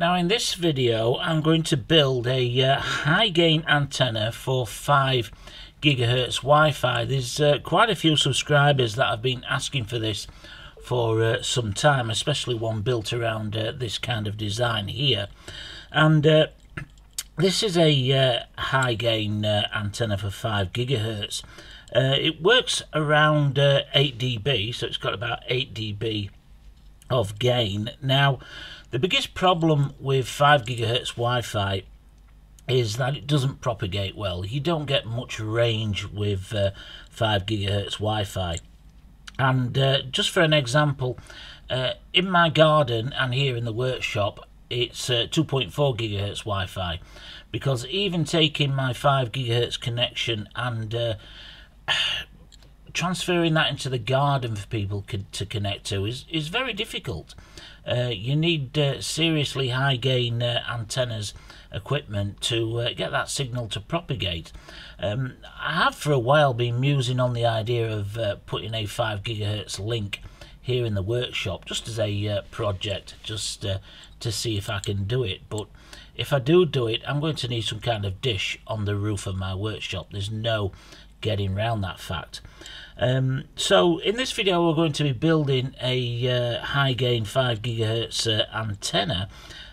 Now in this video I'm going to build a uh, high gain antenna for 5 gigahertz Wi-Fi. There's uh, quite a few subscribers that have been asking for this for uh, some time, especially one built around uh, this kind of design here. And uh, this is a uh, high gain antenna for 5 gigahertz. it works around 8 dB, so it's got about 8 dB of gain. Now, the biggest problem with 5 gigahertz Wi-Fi is that it doesn't propagate well. You don't get much range with uh, 5 gigahertz Wi-Fi. And uh, just for an example, uh, in my garden and here in the workshop, it's uh, 2.4 gigahertz Wi-Fi, because even taking my 5 gigahertz connection and uh, transferring that into the garden for people to connect to is, is very difficult. Uh, you need uh, seriously high gain uh, antennas equipment to uh, get that signal to propagate. Um, I have for a while been musing on the idea of uh, putting a 5 gigahertz link here in the workshop just as a uh, project just to see if I can do it but if I do do it I'm going to need some kind of dish on the roof of my workshop there's no getting around that fact. Um, so in this video we're going to be building a uh, high gain 5 gigahertz uh, antenna.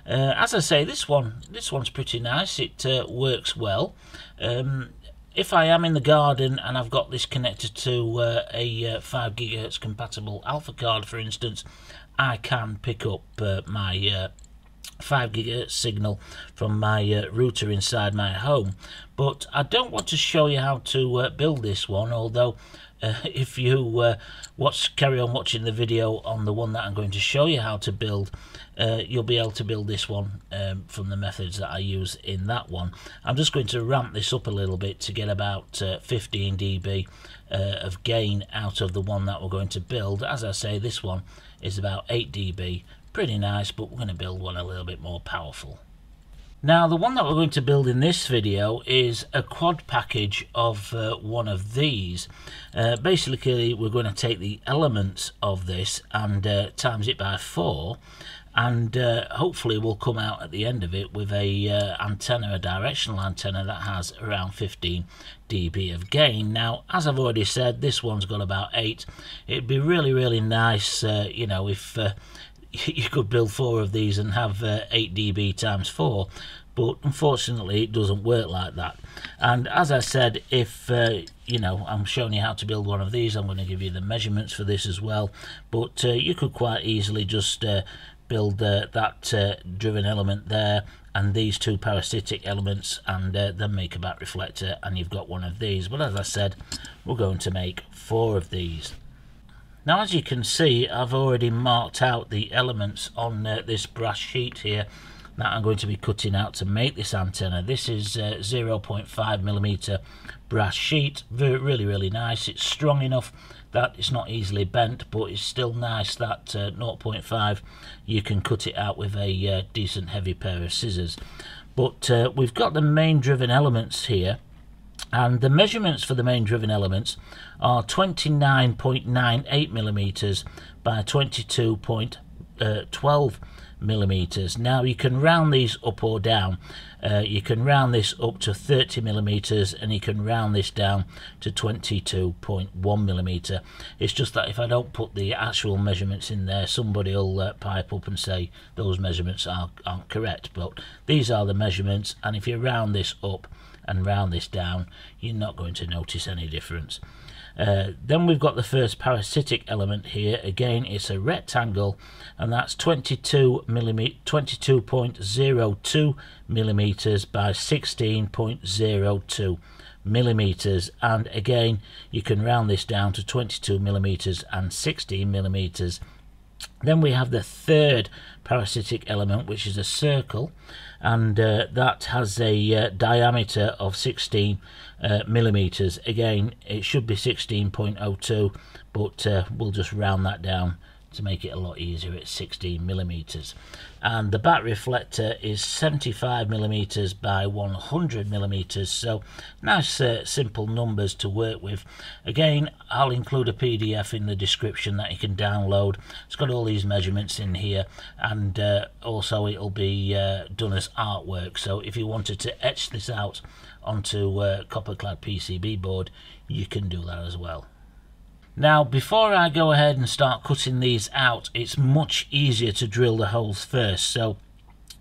Uh, as I say this one this one's pretty nice it uh, works well. Um, if I am in the garden and I've got this connected to uh, a uh, 5 gigahertz compatible Alfa card for instance I can pick up my 5 gigahertz signal from my uh, router inside my home but I don't want to show you how to uh, build this one although uh, if you uh, watch carry on watching the video on the one that I'm going to show you how to build uh, you'll be able to build this one um, from the methods that I use in that one. I'm just going to ramp this up a little bit to get about uh, 15 dB uh, of gain out of the one that we're going to build. As I say this one is about 8 dB. Pretty nice but we're going to build one a little bit more powerful now the one that we're going to build in this video is a quad package of uh, one of these. Uh, basically we're going to take the elements of this and uh, times it by 4 and uh, hopefully we'll come out at the end of it with a uh, antenna, a directional antenna that has around 15 dB of gain. Now as I've already said this one's got about 8. It'd be really really nice uh, you know if you could build four of these and have uh, 8 dB times 4 but unfortunately it doesn't work like that. And as I said if uh, you know I'm showing you how to build one of these I'm going to give you the measurements for this as well but uh, you could quite easily just uh, build uh, that uh, driven element there and these two parasitic elements and then make a back reflector and you've got one of these. But as I said we're going to make four of these now as you can see I've already marked out the elements on uh, this brass sheet here that I'm going to be cutting out to make this antenna. This is uh, 0.5 millimeter brass sheet, very, really really nice. It's strong enough that it's not easily bent but it's still nice that uh, 0.5 you can cut it out with a uh, decent heavy pair of scissors. But uh, we've got the main driven elements here and the measurements for the main driven elements are 29.98 millimeters by 22.12 millimeters. Now you can round these up or down. Uh, you can round this up to 30 millimeters and you can round this down to 22.1 millimeter. It's just that if I don't put the actual measurements in there somebody will uh, pipe up and say those measurements are, aren't correct. But these are the measurements. And if you round this up and round this down you're not going to notice any difference. Uh, then we've got the first parasitic element here. Again it's a rectangle and that's 22 millimeter 22.02 millimeters by 16.02 millimeters. And again you can round this down to 22 millimeters and 16 millimeters. Then we have the third parasitic element which is a circle and uh, that has a uh, diameter of 16 uh, millimeters. Again it should be 16.02 but uh, we'll just round that down to make it a lot easier at 16 millimeters. And the back reflector is 75 millimeters by 100 millimeters. So nice uh, simple numbers to work with. Again I'll include a PDF in the description that you can download. It's got all these measurements in here and uh, also it'll be uh, done as artwork. So if you wanted to etch this out onto a copper clad PCB board you can do that as well now, before I go ahead and start cutting these out, it's much easier to drill the holes first. So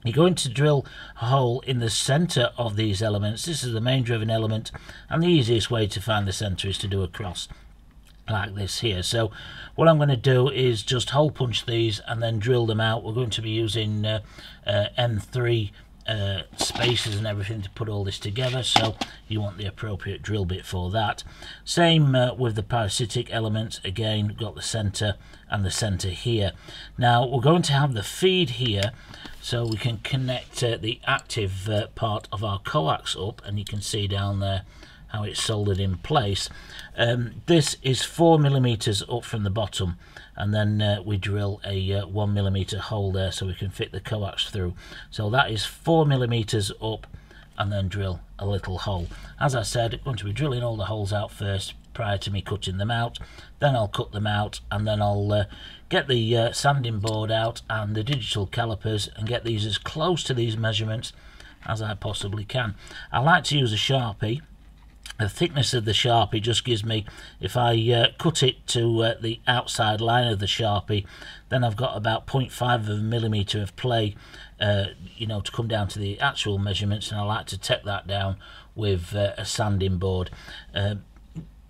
you're going to drill a hole in the center of these elements. This is the main driven element, and the easiest way to find the center is to do a cross like this here. So what I'm going to do is just hole punch these and then drill them out. We're going to be using uh, uh, M3 uh, spaces and everything to put all this together so you want the appropriate drill bit for that. Same uh, with the parasitic elements again got the center and the center here. Now we're going to have the feed here so we can connect uh, the active uh, part of our coax up and you can see down there how it's soldered in place. Um, this is four millimeters up from the bottom and then uh, we drill a uh, one millimeter hole there so we can fit the coax through. So that is four millimeters up and then drill a little hole. As I said I'm going to be drilling all the holes out first prior to me cutting them out. Then I'll cut them out and then I'll uh, get the uh, sanding board out and the digital calipers and get these as close to these measurements as I possibly can. I like to use a sharpie the thickness of the sharpie just gives me if I uh, cut it to uh, the outside line of the sharpie then I've got about 0.5 of a millimeter of play uh, you know to come down to the actual measurements and I like to take that down with uh, a sanding board. Uh,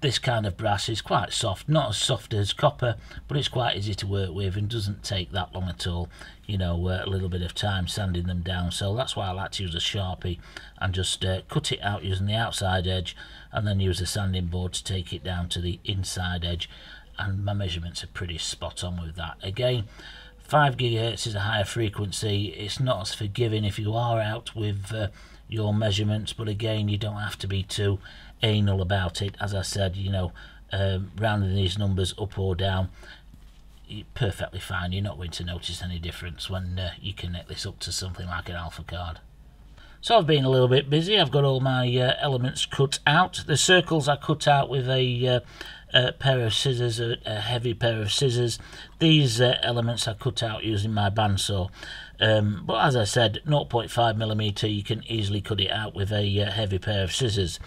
this kind of brass is quite soft not as soft as copper but it's quite easy to work with and doesn't take that long at all you know uh, a little bit of time sanding them down. So that's why I like to use a sharpie and just uh, cut it out using the outside edge and then use a sanding board to take it down to the inside edge. And my measurements are pretty spot on with that. Again 5 gigahertz is a higher frequency. It's not as forgiving if you are out with uh, your measurements but again you don't have to be too anal about it. As I said you know um, rounding these numbers up or down perfectly fine. You're not going to notice any difference when uh, you connect this up to something like an Alfa card so I've been a little bit busy I've got all my uh, elements cut out the circles I cut out with a uh, a pair of scissors, a, a, heavy pair of scissors. These uh, elements I cut out using my bandsaw. Um, but as I said, 0.5 millimeter, you can easily cut it out with a uh, heavy pair of scissors.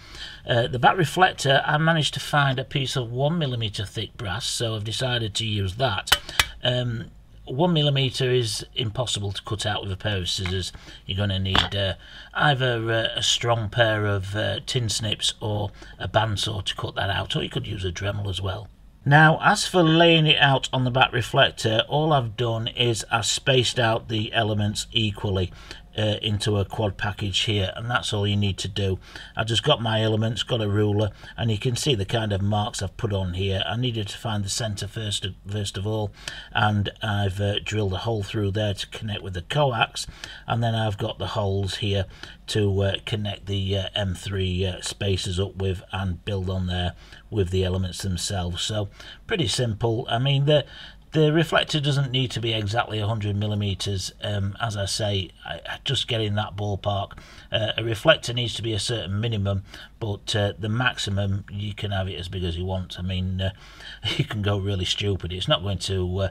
Uh, the back reflector, I managed to find a piece of one millimeter thick brass, so I've decided to use that. Um, one millimeter is impossible to cut out with a pair of scissors. You're going to need uh, either uh, a strong pair of uh, tin snips or a bandsaw to cut that out, or you could use a Dremel as well. Now, as for laying it out on the back reflector, all I've done is I've spaced out the elements equally uh, into a quad package here and that's all you need to do. I just got my elements got a ruler and you can see the kind of marks I've put on here. I needed to find the center first of, first of all and I've uh, drilled a hole through there to connect with the coax and then I've got the holes here to uh, connect the uh, M3 uh, spacers up with and build on there with the elements themselves. So pretty simple. I mean the the reflector doesn't need to be exactly 100 millimeters. Um, as I say, I, just getting that ballpark. Uh, a reflector needs to be a certain minimum, but uh, the maximum you can have it as big as you want. I mean, uh, you can go really stupid. It's not going to uh,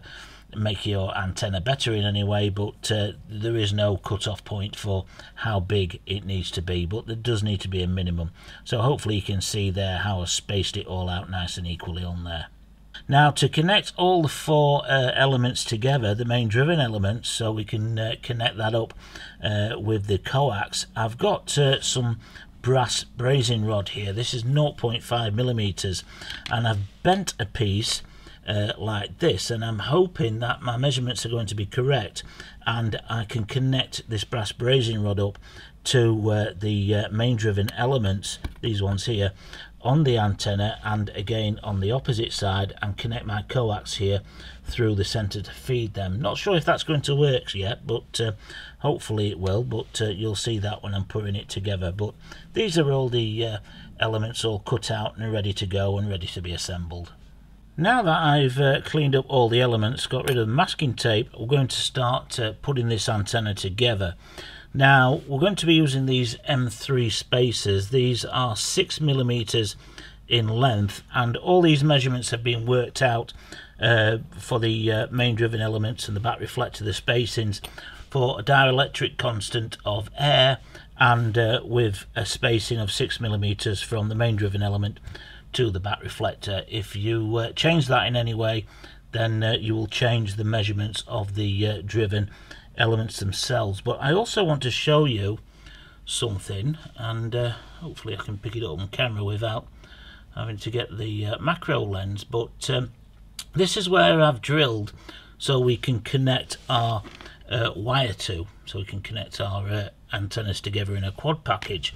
make your antenna better in any way, but uh, there is no cut-off point for how big it needs to be. But there does need to be a minimum. So hopefully you can see there how I spaced it all out nice and equally on there. Now to connect all the four uh, elements together, the main driven elements, so we can uh, connect that up uh, with the coax, I've got uh, some brass brazing rod here. This is 0.5 millimeters and I've bent a piece uh, like this and I'm hoping that my measurements are going to be correct and I can connect this brass brazing rod up to uh, the main driven elements these ones here on the antenna and again on the opposite side and connect my coax here through the center to feed them. Not sure if that's going to work yet but uh, hopefully it will but uh, you'll see that when I'm putting it together. But these are all the uh, elements all cut out and ready to go and ready to be assembled. Now that I've uh, cleaned up all the elements, got rid of the masking tape, we're going to start uh, putting this antenna together. Now, we're going to be using these M3 spacers. These are 6 millimeters in length, and all these measurements have been worked out uh, for the uh, main driven elements and the back reflector, the spacings, for a dielectric constant of air and uh, with a spacing of 6 millimeters from the main driven element to the back reflector. If you uh, change that in any way, then uh, you will change the measurements of the uh, driven elements themselves. But I also want to show you something, and uh, hopefully I can pick it up on camera without having to get the uh, macro lens. But um, this is where I've drilled so we can connect our uh, wire to, so we can connect our antennas together in a quad package.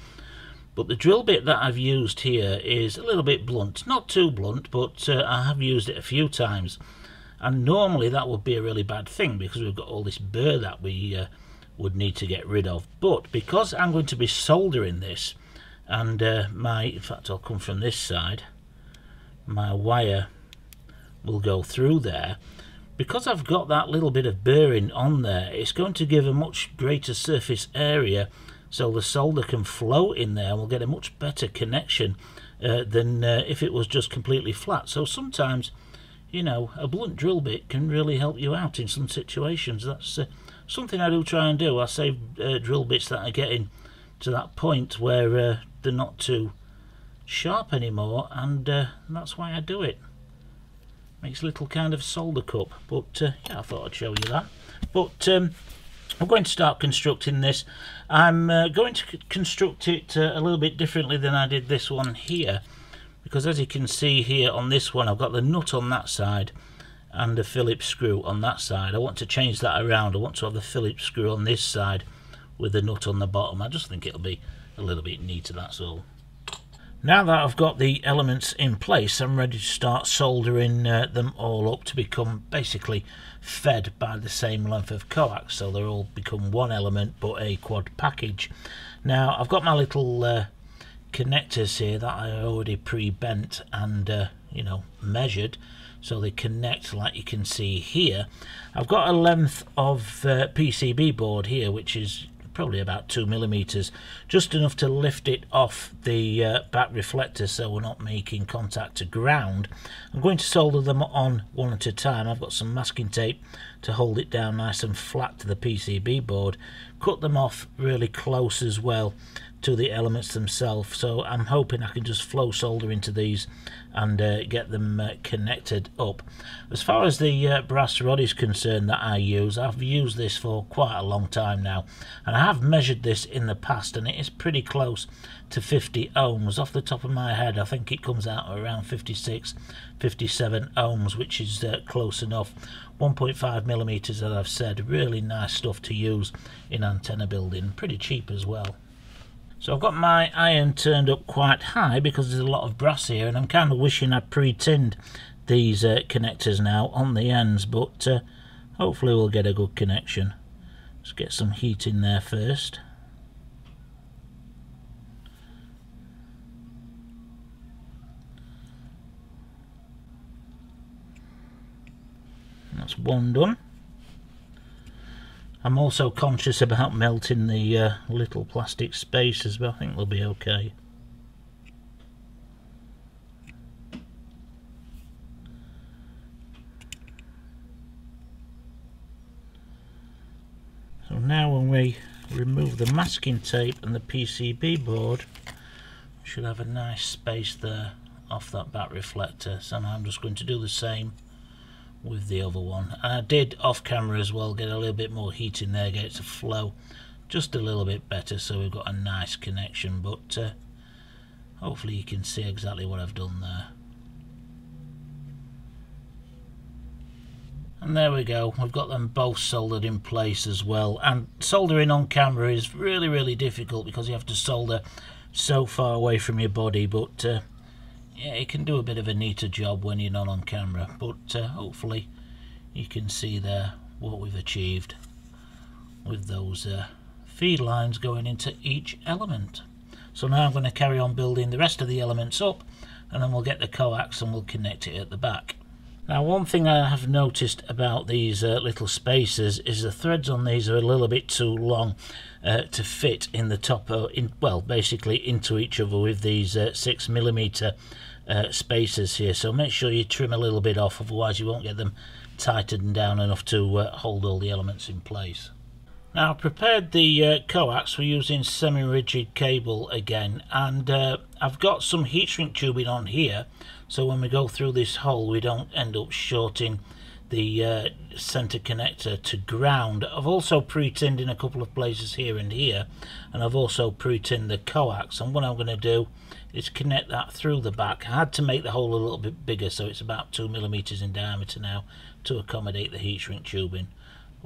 But the drill bit that I've used here is a little bit blunt. Not too blunt, but uh, I have used it a few times. And normally that would be a really bad thing because we've got all this burr that we uh, would need to get rid of. But because I'm going to be soldering this, and uh, my, in fact I'll come from this side, my wire will go through there. Because I've got that little bit of burring on there, it's going to give a much greater surface area so the solder can flow in there and we'll get a much better connection uh, than uh, if it was just completely flat. So sometimes, you know, a blunt drill bit can really help you out in some situations. That's uh, something I do try and do. I save uh, drill bits that are getting to that point where uh, they're not too sharp anymore and uh, that's why I do it. Makes a little kind of solder cup, but yeah, I thought I'd show you that. But um, I'm going to start constructing this. I'm uh, going to construct it uh, a little bit differently than I did this one here because as you can see here on this one I've got the nut on that side and the Phillips screw on that side. I want to change that around. I want to have the Phillips screw on this side with the nut on the bottom. I just think it'll be a little bit neater, that's all. Now that I've got the elements in place, I'm ready to start soldering uh, them all up to become basically fed by the same length of coax, so they're all become one element but a quad package. Now I've got my little uh, connectors here that I already pre-bent and uh, you know measured so they connect like you can see here. I've got a length of uh, PCB board here which is probably about two millimeters, just enough to lift it off the uh, back reflector so we're not making contact to ground. I'm going to solder them on one at a time. I've got some masking tape to hold it down nice and flat to the PCB board. Cut them off really close as well to the elements themselves so I'm hoping I can just flow solder into these and uh, get them uh, connected up. As far as the uh, brass rod is concerned that I use, I've used this for quite a long time now and I have measured this in the past and it is pretty close to 50 ohms. Off the top of my head I think it comes out around 56, 57 ohms which is uh, close enough. 1.5 millimeters as I've said, really nice stuff to use in antenna building, pretty cheap as well. So I've got my iron turned up quite high because there's a lot of brass here and I'm kind of wishing I'd pre-tinned these uh, connectors now on the ends but uh, hopefully we'll get a good connection. Let's get some heat in there first. That's one done. I'm also conscious about melting the uh, little plastic spaces, but I think they'll be okay. So now when we remove the masking tape and the PCB board, we should have a nice space there off that back reflector. So now I'm just going to do the same with the other one. And I did off camera as well get a little bit more heat in there, get it to flow just a little bit better so we've got a nice connection but uh, hopefully you can see exactly what I've done there. And there we go, we've got them both soldered in place as well. And soldering on camera is really, really difficult because you have to solder so far away from your body. But uh, yeah, it can do a bit of a neater job when you're not on camera, but uh, hopefully you can see there what we've achieved with those uh, feed lines going into each element. So now I'm going to carry on building the rest of the elements up and then we'll get the coax and we'll connect it at the back. Now one thing I have noticed about these uh, little spacers is the threads on these are a little bit too long uh, to fit in the top, uh, in, well basically into each other with these uh, 6 millimeter uh, spacers here so make sure you trim a little bit off otherwise you won't get them tightened down enough to uh, hold all the elements in place. Now I've prepared the uh, coax for using semi-rigid cable again and uh, I've got some heat shrink tubing on here so when we go through this hole we don't end up shorting the uh, center connector to ground. I've also pre-tinned in a couple of places here and here and I've also pre-tinned the coax and what I'm going to do is connect that through the back. I had to make the hole a little bit bigger so it's about 2 millimeters in diameter now to accommodate the heat shrink tubing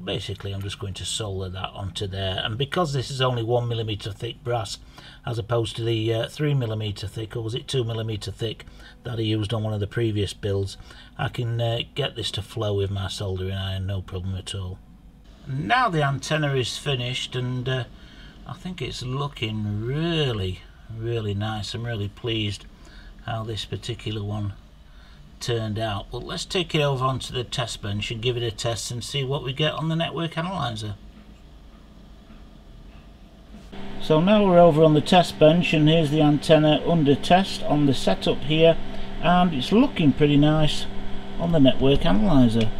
basically I'm just going to solder that onto there. And because this is only one millimeter thick brass as opposed to the uh, three millimeter thick or was it two millimeter thick that I used on one of the previous builds I can uh, get this to flow with my soldering iron no problem at all. Now the antenna is finished and uh, I think it's looking really really nice. I'm really pleased how this particular one turned out. But let's take it over onto the test bench and give it a test and see what we get on the network analyzer. So now we're over on the test bench and here's the antenna under test on the setup here and it's looking pretty nice on the network analyzer.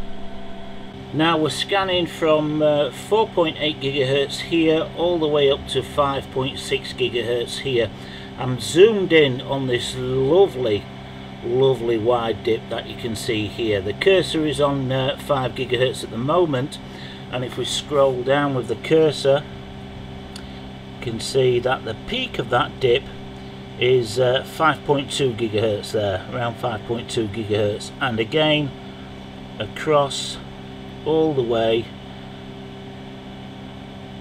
Now we're scanning from uh, 4.8 gigahertz here all the way up to 5.6 gigahertz here. I'm zoomed in on this lovely lovely wide dip that you can see here. The cursor is on uh, 5 gigahertz at the moment and if we scroll down with the cursor you can see that the peak of that dip is uh, 5.2 gigahertz there, around 5.2 gigahertz. And again across all the way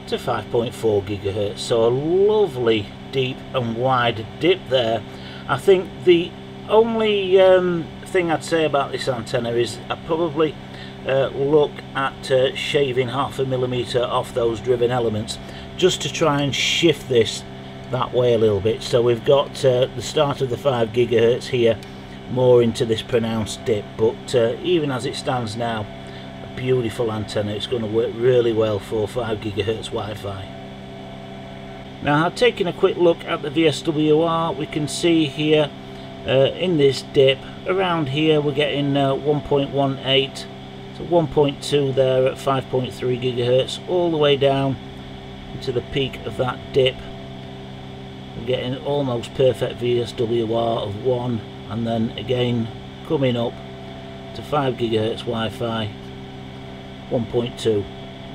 to 5.4 gigahertz. So a lovely deep and wide dip there. I think the only um, thing I'd say about this antenna is I probably uh, look at uh, shaving half a millimetre off those driven elements just to try and shift this that way a little bit. So we've got uh, the start of the 5 gigahertz here more into this pronounced dip but uh, even as it stands now a beautiful antenna. It's going to work really well for 5 gigahertz Wi-Fi. Now taken a quick look at the VSWR we can see here uh, in this dip around here we're getting uh, 1.18 so 1.2 there at 5.3 gigahertz all the way down to the peak of that dip. We're getting almost perfect VSWR of 1 and then again coming up to 5 gigahertz Wi-Fi 1.2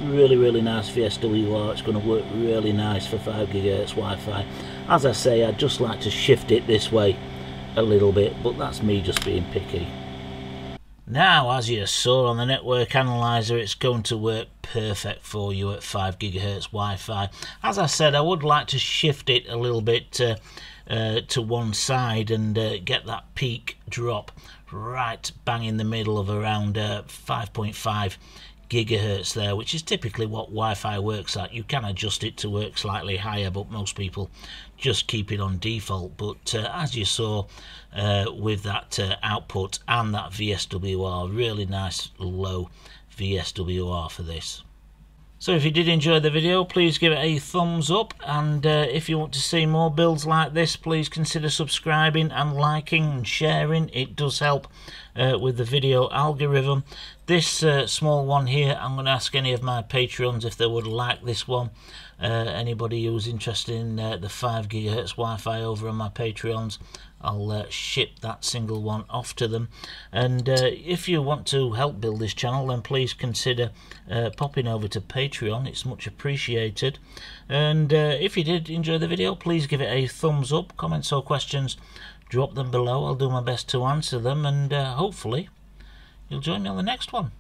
really really nice VSWR it's going to work really nice for 5 gigahertz Wi-Fi. As I say I'd just like to shift it this way a little bit, but that's me just being picky. Now, as you saw on the network analyzer, it's going to work perfect for you at 5 gigahertz Wi-Fi. As I said, I would like to shift it a little bit uh, uh, to one side and uh, get that peak drop right bang in the middle of around uh, 5.5 gigahertz there, which is typically what Wi-Fi works at. You can adjust it to work slightly higher, but most people just keep it on default. But uh, as you saw uh, with that uh, output and that VSWR, really nice low VSWR for this. So if you did enjoy the video, please give it a thumbs up. And uh, if you want to see more builds like this, please consider subscribing and liking and sharing. It does help uh, with the video algorithm. This uh, small one here, I'm going to ask any of my Patreons if they would like this one. Uh, anybody who's interested in uh, the 5 gigahertz Wi-Fi over on my Patreons, I'll uh, ship that single one off to them. And uh, if you want to help build this channel, then please consider uh, popping over to Patreon. It's much appreciated. And uh, if you did enjoy the video, please give it a thumbs up. Comments or questions, drop them below. I'll do my best to answer them. And hopefully, you'll join me on the next one.